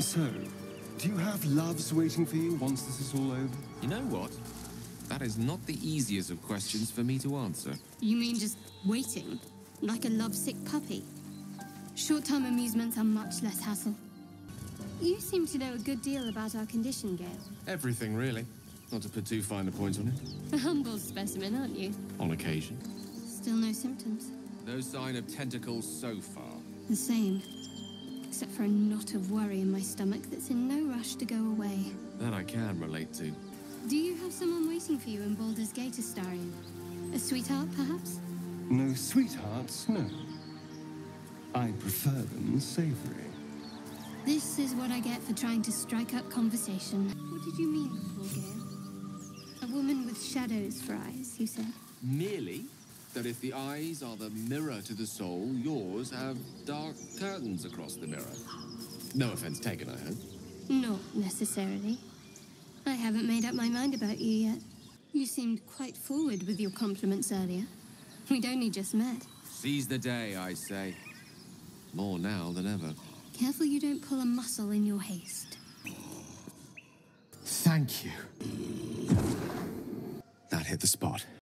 So, do you have loves waiting for you once this is all over? You know what? That is not the easiest of questions for me to answer. You mean just waiting? Like a lovesick puppy? Short-term amusements are much less hassle. You seem to know a good deal about our condition, Gale. Everything, really. Not to put too fine a point on it. A humble specimen, aren't you? On occasion. Still no symptoms. No sign of tentacles so far. The same. Except for a knot of worry in my stomach that's in no rush to go away. That I can relate to. Do you have someone waiting for you in Baldur's Gate, Astarion? A sweetheart, perhaps? No sweethearts, no. I prefer them savory. This is what I get for trying to strike up conversation. What did you mean before, Gale? A woman with shadows for eyes, you said? Merely that if the eyes are the mirror to the soul, yours have dark curtains across the mirror. No offense taken, I hope. Not necessarily. I haven't made up my mind about you yet. You seemed quite forward with your compliments earlier. We'd only just met. Seize the day, I say. More now than ever. Careful you don't pull a muscle in your haste. Thank you. That hit the spot.